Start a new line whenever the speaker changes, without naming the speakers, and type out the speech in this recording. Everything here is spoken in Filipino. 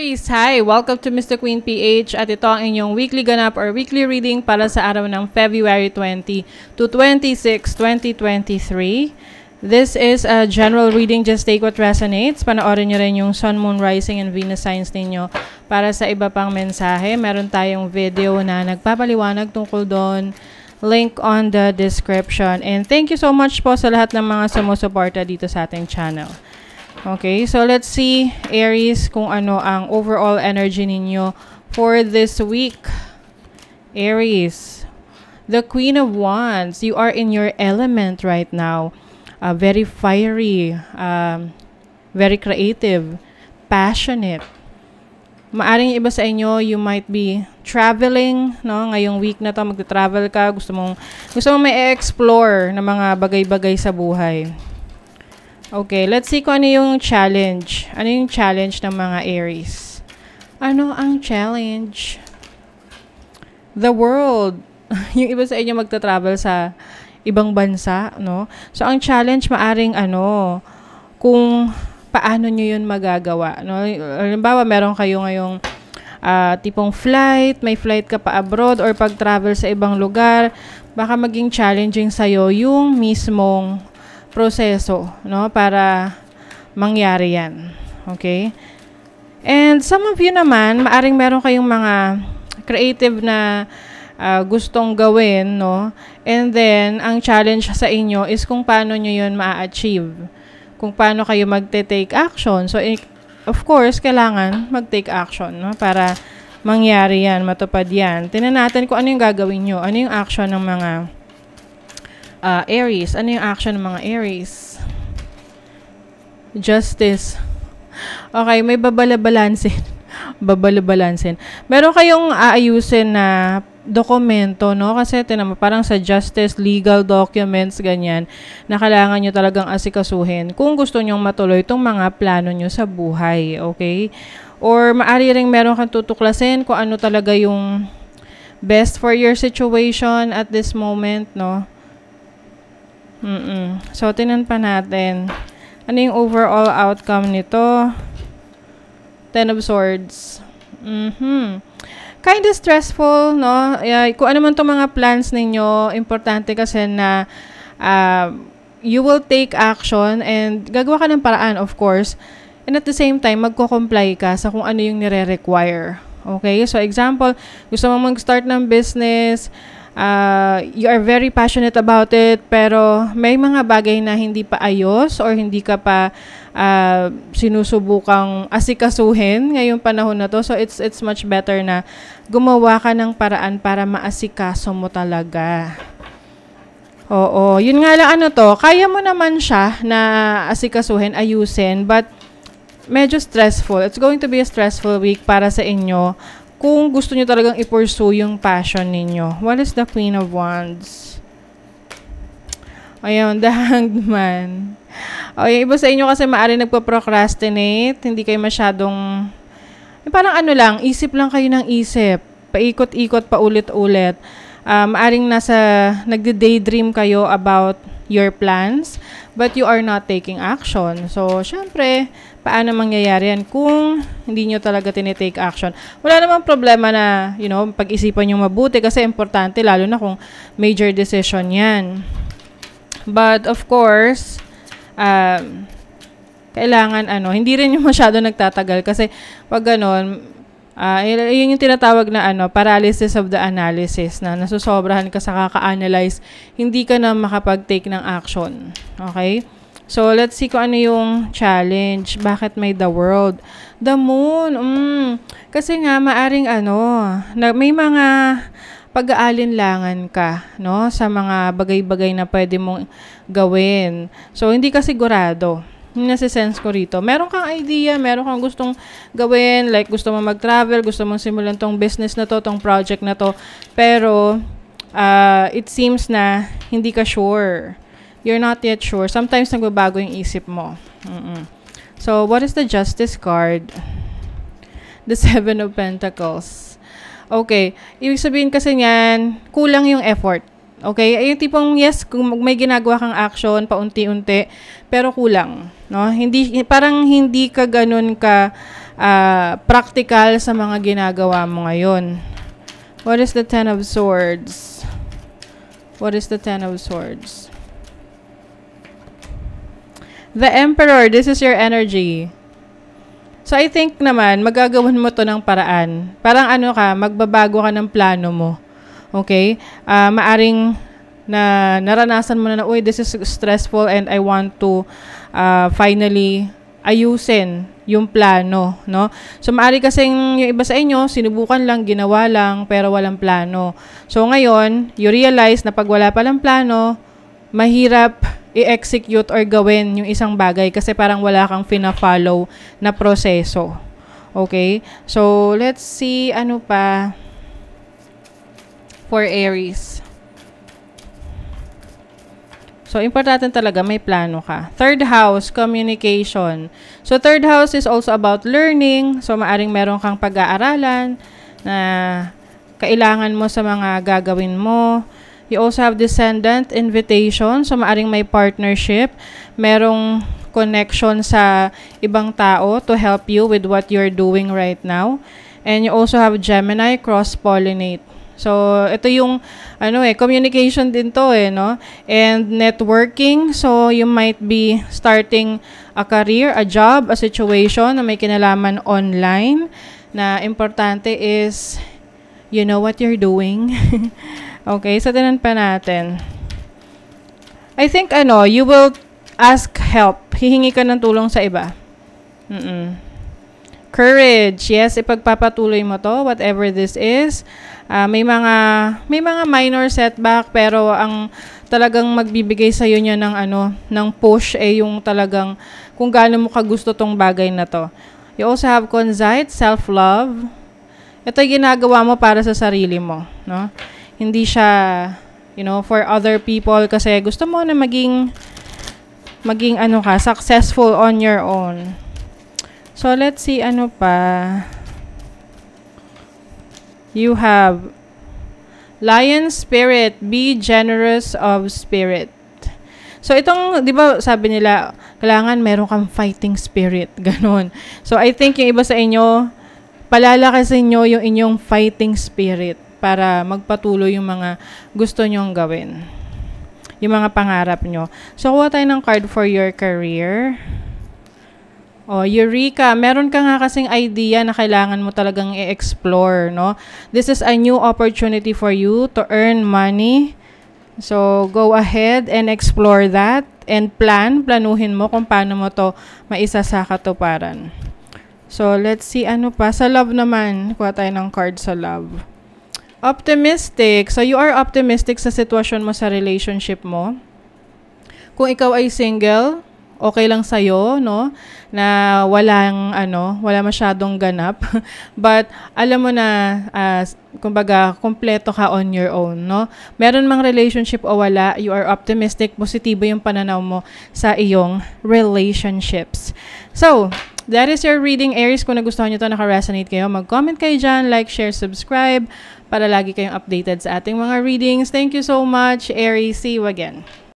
Aries, hi! Welcome to Mr. Queen PH at ito ang inyong weekly ganap or weekly reading para sa araw ng February 20 to 26, 2023. This is a general reading, just take what resonates. Panoorin nyo rin yung Sun, Moon, Rising, and Venus signs ninyo para sa iba pang mensahe. Meron tayong video na nagpapaliwanag tungkol doon. Link on the description. And thank you so much po sa lahat ng mga sumusuporta dito sa ating channel. Okay, so let's see, Aries, kung ano ang overall energy ninyo for this week. Aries, the Queen of Wands, you are in your element right now. Uh, very fiery, um, very creative, passionate. Maaring iba sa inyo, you might be traveling, no? Ngayong week na to, magta-travel ka, gusto mong, gusto mong may explore na mga bagay-bagay sa buhay. Okay, let's see kung ano yung challenge. Ano yung challenge ng mga Aries? Ano ang challenge? The world. yung iba sa inyo magta-travel sa ibang bansa, no? So, ang challenge maaring ano, kung paano nyo yun magagawa, no? Halimbawa, meron kayo ngayong uh, tipong flight, may flight ka pa abroad or pag-travel sa ibang lugar, baka maging challenging sa'yo yung mismong proseso, no, para mangyari yan. Okay? And some of you naman, maaring meron kayong mga creative na uh, gustong gawin, no? And then, ang challenge sa inyo is kung paano nyo yun ma-achieve. Kung paano kayo magte-take action. So, of course, kailangan mag-take action, no? Para mangyari yan, matupad yan. Tinan natin kung ano yung gagawin nyo. Ano yung action ng mga uh, Aries. Ano yung action ng mga Aries? Justice. Okay, may babalabalansin. babalabalansin. Meron kayong aayusin na dokumento, no? Kasi tinama, parang sa justice, legal documents, ganyan, na kailangan nyo talagang asikasuhin kung gusto nyong matuloy itong mga plano nyo sa buhay, okay? Or maari rin meron kang tutuklasin kung ano talaga yung best for your situation at this moment, no? Mm-mm. So, tinan pa natin. Ano yung overall outcome nito? Ten of Swords. Mm-hmm. Kind of stressful, no? Uh, kung ano man itong mga plans ninyo, importante kasi na uh, you will take action and gagawa ka ng paraan, of course. And at the same time, magko-comply ka sa kung ano yung nire-require. Okay? So, example, gusto mo mag-start ng business, uh, you are very passionate about it, pero may mga bagay na hindi pa ayos or hindi ka pa uh, sinusubukang asikasuhin ngayong panahon na to. So it's it's much better na gumawa ka ng paraan para maasikaso mo talaga. Oo, yun nga lang ano to, kaya mo naman siya na asikasuhin, ayusin, but medyo stressful. It's going to be a stressful week para sa inyo kung gusto niyo talagang i-pursue yung passion ninyo. What is the Queen of Wands? Ayun, the Hanged Man. O, yung iba sa inyo kasi maaari nagpo-procrastinate, hindi kayo masyadong, yung parang ano lang, isip lang kayo ng isip. Paikot-ikot, paulit-ulit. Um, maaring nasa, nagde-daydream kayo about your plans, but you are not taking action. So, syempre, paano mangyayari yan kung hindi nyo talaga tinitake action. Wala namang problema na, you know, pag-isipan nyo mabuti kasi importante lalo na kung major decision yan. But of course, um, kailangan ano, hindi rin yung masyado nagtatagal kasi pag ganon, uh, yun yung tinatawag na ano, paralysis of the analysis na nasusobrahan ka sa kaka-analyze, hindi ka na makapag-take ng action. Okay? So, let's see kung ano yung challenge. Bakit may the world? The moon. Mm, kasi nga, maaring ano, na, may mga pag-aalinlangan ka, no? Sa mga bagay-bagay na pwede mong gawin. So, hindi ka sigurado. Nasa-sense ko rito. Meron kang idea, meron kang gustong gawin, like gusto mo mag-travel, gusto mong simulan tong business na to, tong project na to. Pero, uh, it seems na hindi ka sure you're not yet sure. Sometimes nagbabago yung isip mo. Mm-mm. So, what is the Justice card? The Seven of Pentacles. Okay. Ibig sabihin kasi niyan, kulang yung effort. Okay? Ay, yung tipong, yes, kung may ginagawa kang action, paunti-unti, pero kulang. No? Hindi, parang hindi ka ganun ka uh, practical sa mga ginagawa mo ngayon. What is the Ten of Swords? What is the Ten of Swords? The Emperor, this is your energy. So I think naman, magagawan mo to ng paraan. Parang ano ka, magbabago ka ng plano mo. Okay? Uh, maaring na naranasan mo na na, uy, this is stressful and I want to uh, finally ayusin yung plano, no? So, maari kasing yung iba sa inyo, sinubukan lang, ginawa lang, pero walang plano. So, ngayon, you realize na pag wala palang plano, mahirap i-execute or gawin yung isang bagay kasi parang wala kang fina-follow na proseso. Okay? So, let's see ano pa for Aries. So, importante talaga may plano ka. Third house, communication. So, third house is also about learning. So, maaring meron kang pag-aaralan na kailangan mo sa mga gagawin mo. You also have descendant invitation. So, maaring may partnership. Merong connection sa ibang tao to help you with what you're doing right now. And you also have Gemini, cross-pollinate. So, ito yung, ano eh, communication din to eh, no? And networking. So, you might be starting a career, a job, a situation na may kinalaman online na importante is you know what you're doing. Okay, so tinan pa natin. I think ano, you will ask help. Hihingi ka ng tulong sa iba. Mm-mm. Courage. Yes, ipagpapatuloy mo to, whatever this is. Uh, may mga may mga minor setback pero ang talagang magbibigay sa niya ng ano, ng push eh yung talagang kung gaano mo kagusto tong bagay na to. You also have conceit, self-love. Ito yung ginagawa mo para sa sarili mo, no? Hindi siya, you know, for other people kasi gusto mo na maging maging ano ka, successful on your own. So, let's see ano pa. You have Lion Spirit, be generous of spirit. So, itong, di ba, sabi nila, kailangan meron kang fighting spirit. Ganon. So, I think yung iba sa inyo, palalakasin nyo yung inyong fighting spirit para magpatuloy yung mga gusto nyong gawin. Yung mga pangarap nyo. So, kuha tayo ng card for your career. Oh, Eureka, meron ka nga kasing idea na kailangan mo talagang i-explore, no? This is a new opportunity for you to earn money. So, go ahead and explore that and plan, planuhin mo kung paano mo to maisa sa katuparan. So, let's see ano pa. Sa love naman, kuha tayo ng card sa love. Optimistic. So, you are optimistic sa sitwasyon mo sa relationship mo. Kung ikaw ay single, okay lang sa'yo, no? Na walang, ano, wala masyadong ganap. But, alam mo na, uh, kumbaga, kompleto ka on your own, no? Meron mang relationship o wala, you are optimistic, positibo yung pananaw mo sa iyong relationships. So, that is your reading, Aries. Kung nagustuhan nyo to, naka-resonate kayo, mag-comment kayo dyan, like, share, subscribe, para lagi kayong updated sa ating mga readings. Thank you so much, Aries. See you again.